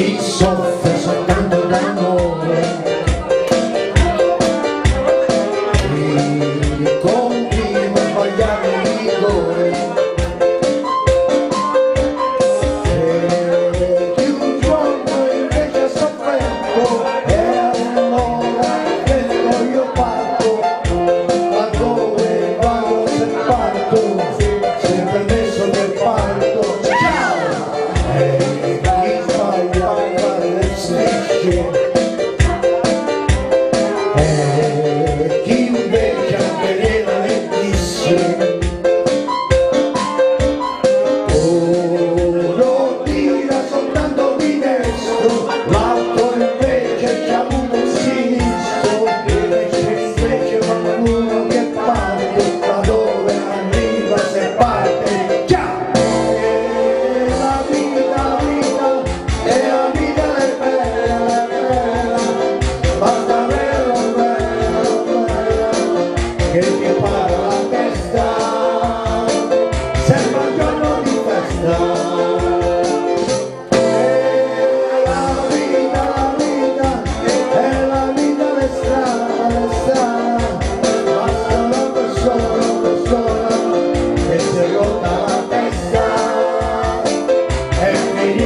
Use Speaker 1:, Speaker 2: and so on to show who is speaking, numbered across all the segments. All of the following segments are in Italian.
Speaker 1: He's so fun.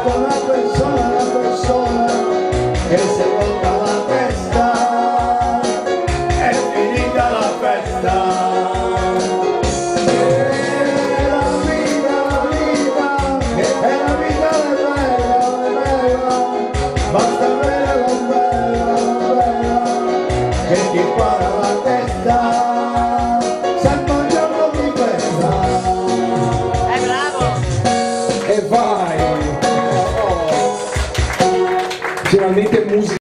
Speaker 1: fatto una persona, una persona che si è la testa, è finita la festa. Basta bene, bella, bella, che ti parla